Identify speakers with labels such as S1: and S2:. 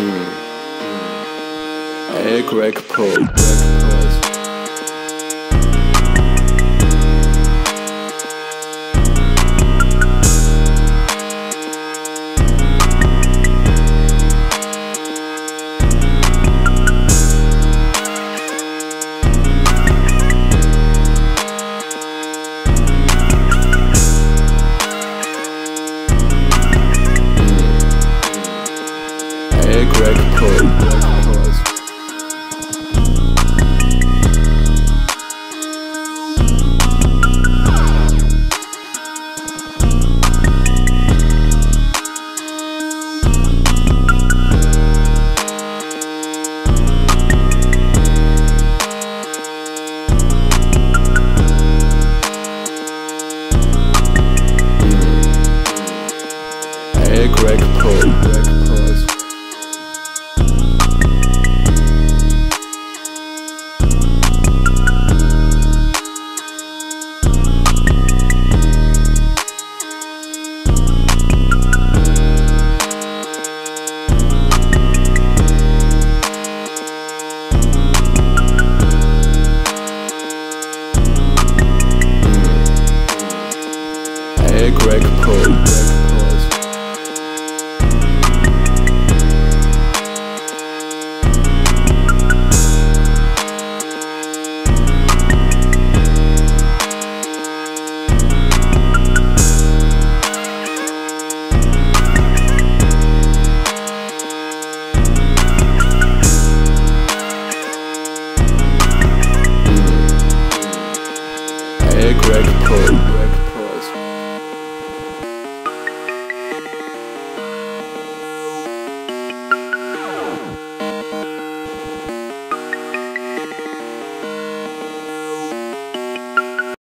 S1: Mm. mm. Mm. Egg Pro. Hey Greg Paul. Greg Paul. Greg Paul. Hey Greg Paul.